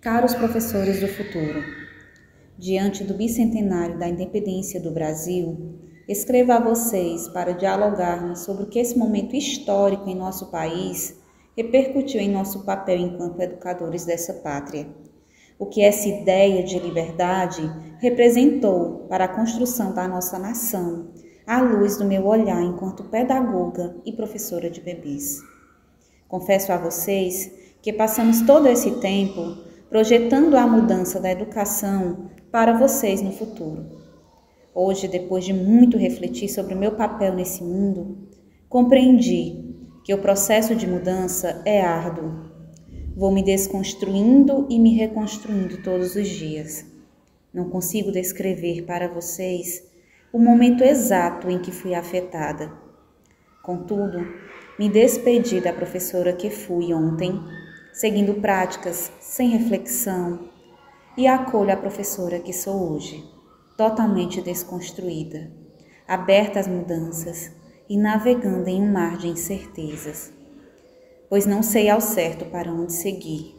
Caros professores do futuro, diante do bicentenário da independência do Brasil, escrevo a vocês para dialogarmos sobre o que esse momento histórico em nosso país repercutiu em nosso papel enquanto educadores dessa pátria. O que essa ideia de liberdade representou para a construção da nossa nação, à luz do meu olhar enquanto pedagoga e professora de bebês. Confesso a vocês que passamos todo esse tempo projetando a mudança da educação para vocês no futuro. Hoje, depois de muito refletir sobre o meu papel nesse mundo, compreendi que o processo de mudança é árduo. Vou me desconstruindo e me reconstruindo todos os dias. Não consigo descrever para vocês o momento exato em que fui afetada. Contudo, me despedi da professora que fui ontem, seguindo práticas sem reflexão, e acolho a professora que sou hoje, totalmente desconstruída, aberta às mudanças e navegando em um mar de incertezas, pois não sei ao certo para onde seguir.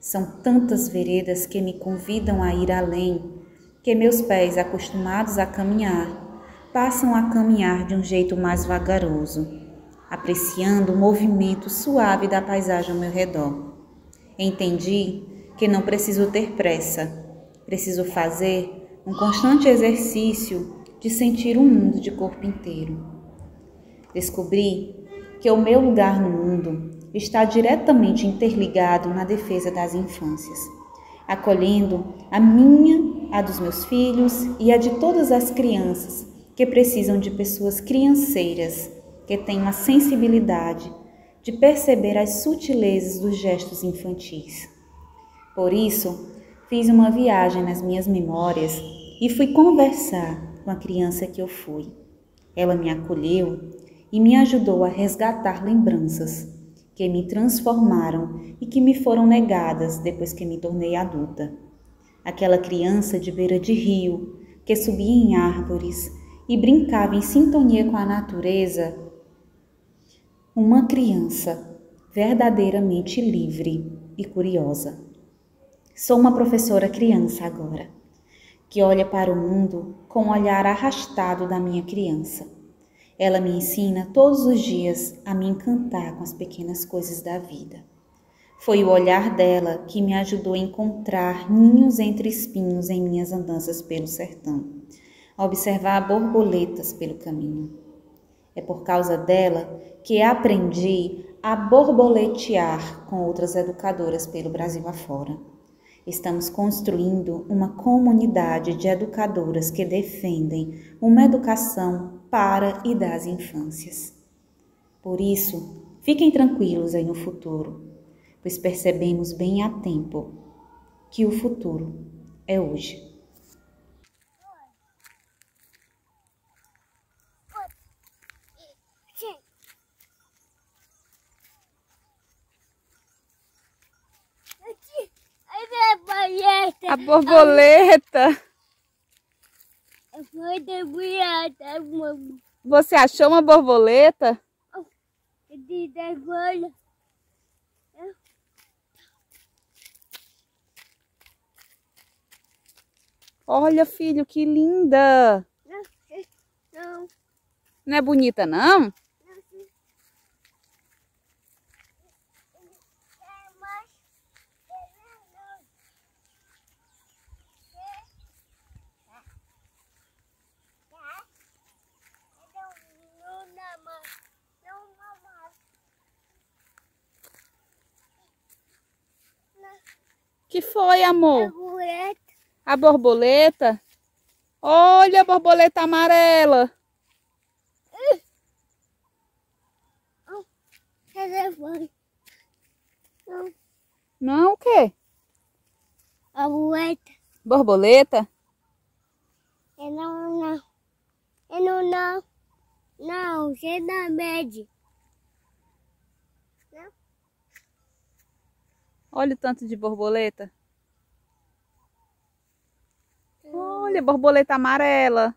São tantas veredas que me convidam a ir além, que meus pés, acostumados a caminhar, passam a caminhar de um jeito mais vagaroso apreciando o movimento suave da paisagem ao meu redor. Entendi que não preciso ter pressa, preciso fazer um constante exercício de sentir o mundo de corpo inteiro. Descobri que o meu lugar no mundo está diretamente interligado na defesa das infâncias, acolhendo a minha, a dos meus filhos e a de todas as crianças que precisam de pessoas crianceiras que tem uma sensibilidade de perceber as sutilezas dos gestos infantis. Por isso, fiz uma viagem nas minhas memórias e fui conversar com a criança que eu fui. Ela me acolheu e me ajudou a resgatar lembranças que me transformaram e que me foram negadas depois que me tornei adulta. Aquela criança de beira de rio que subia em árvores e brincava em sintonia com a natureza uma criança verdadeiramente livre e curiosa. Sou uma professora criança agora, que olha para o mundo com o olhar arrastado da minha criança. Ela me ensina todos os dias a me encantar com as pequenas coisas da vida. Foi o olhar dela que me ajudou a encontrar ninhos entre espinhos em minhas andanças pelo sertão, a observar borboletas pelo caminho. É por causa dela que aprendi a borboletear com outras educadoras pelo Brasil afora. Estamos construindo uma comunidade de educadoras que defendem uma educação para e das infâncias. Por isso, fiquem tranquilos aí no futuro, pois percebemos bem a tempo que o futuro é hoje. A borboleta. Você achou uma borboleta? Olha, filho, que linda. Não. Não é bonita, não? Que foi, amor? Borboleta. A borboleta? Olha a borboleta amarela. Não. Não o quê? A borboleta. Borboleta? É não, não. É não, não. Não, você dá média. Olha o tanto de borboleta. Olha, borboleta amarela.